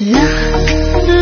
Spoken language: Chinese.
啦啦